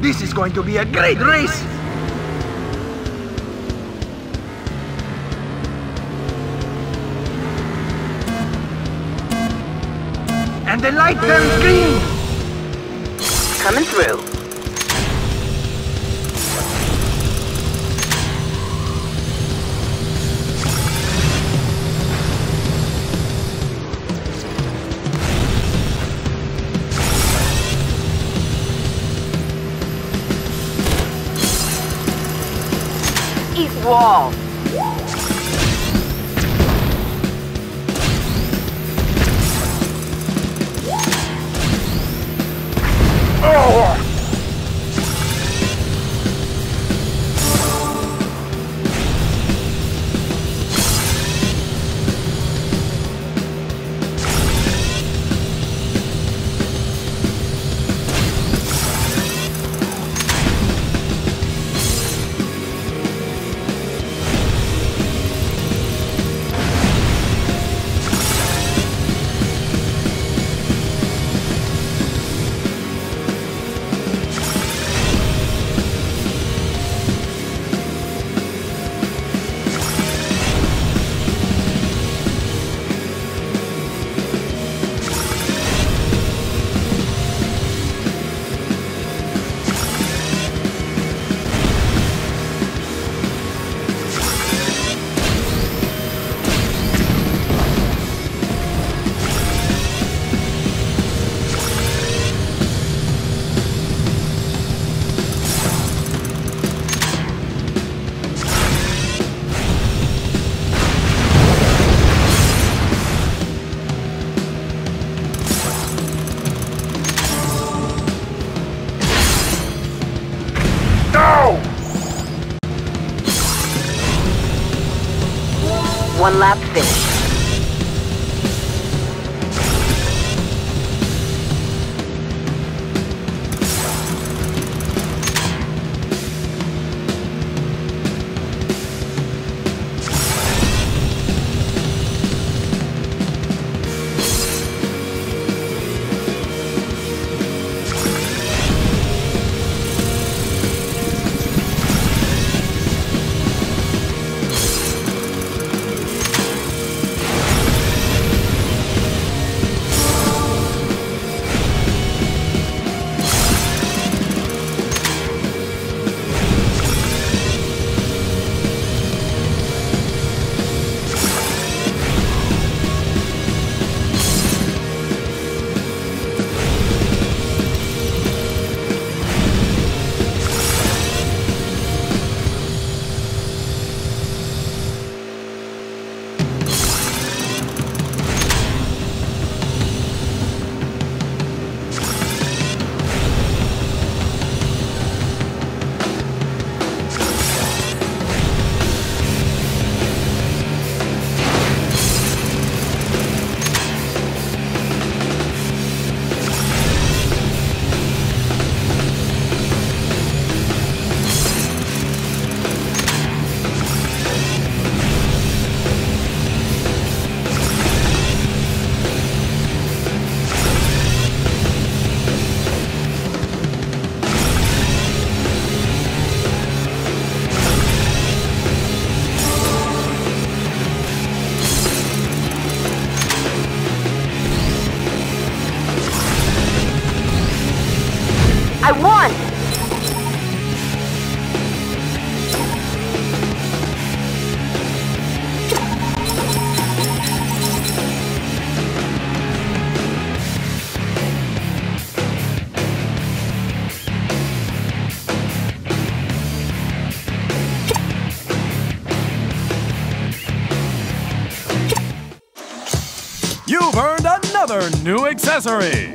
This is going to be a great race! And the light turns green! Coming through. East wall. One lap finish. I won! You've earned another new accessory.